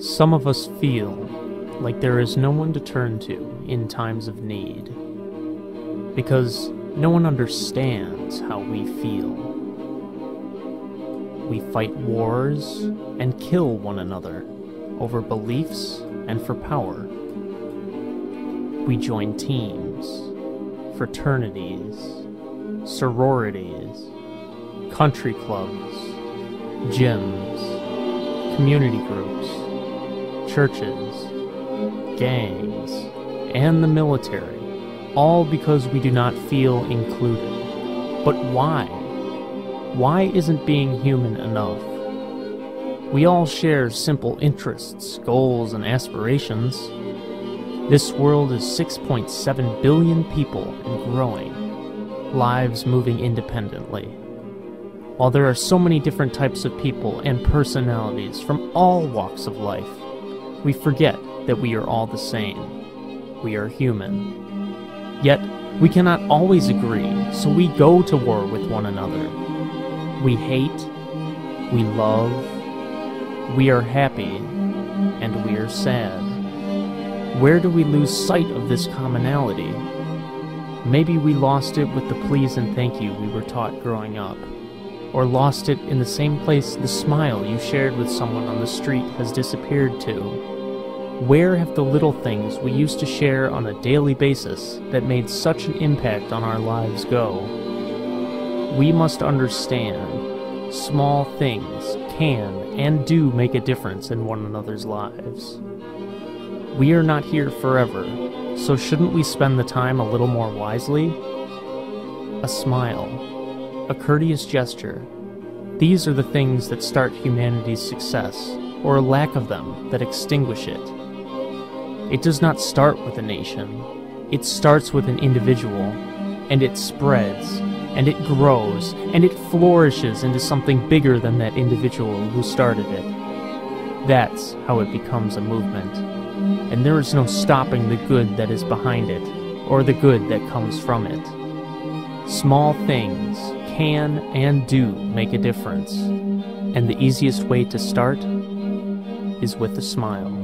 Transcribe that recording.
Some of us feel like there is no one to turn to in times of need because no one understands how we feel. We fight wars and kill one another over beliefs and for power. We join teams, fraternities, sororities, country clubs, gyms, community groups, churches, gangs, and the military, all because we do not feel included. But why? Why isn't being human enough? We all share simple interests, goals, and aspirations. This world is 6.7 billion people and growing, lives moving independently. While there are so many different types of people and personalities from all walks of life, we forget that we are all the same. We are human. Yet, we cannot always agree, so we go to war with one another. We hate, we love, we are happy, and we are sad. Where do we lose sight of this commonality? Maybe we lost it with the please and thank you we were taught growing up, or lost it in the same place the smile you shared with someone on the street has disappeared to. Where have the little things we used to share on a daily basis that made such an impact on our lives go? We must understand small things can and do make a difference in one another's lives. We are not here forever, so shouldn't we spend the time a little more wisely? A smile, a courteous gesture, these are the things that start humanity's success, or a lack of them that extinguish it. It does not start with a nation, it starts with an individual, and it spreads, and it grows, and it flourishes into something bigger than that individual who started it. That's how it becomes a movement. And there is no stopping the good that is behind it, or the good that comes from it. Small things can and do make a difference, and the easiest way to start is with a smile.